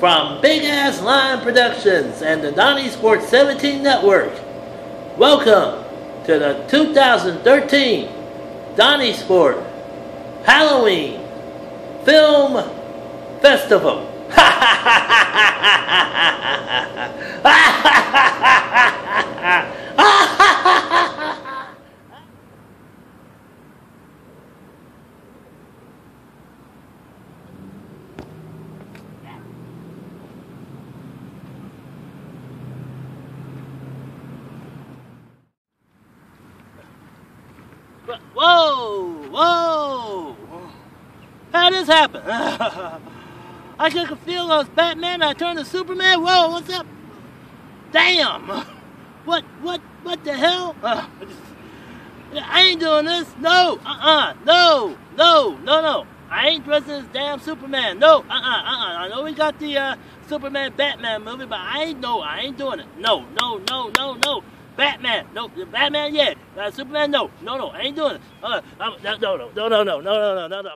From Big Ass Lion Productions and the Donnie Sports 17 Network, welcome to the 2013 Donnie Sport Halloween Film Festival. Whoa, whoa! How this happen? I could feel I was Batman. I turned to Superman. Whoa, what's up? Damn! What, what, what the hell? I, I ain't doing this. No, uh-uh, no, no, no, no. I ain't dressing as damn Superman. No, uh-uh, uh-uh. I know we got the uh, Superman Batman movie, but I ain't no, I ain't doing it. No, no, no, no, no. Batman. No, Batman, Yet. Uh, Superman, no. No, no, I ain't doing it. Uh, no, no, no, no, no, no, no, no, no, no.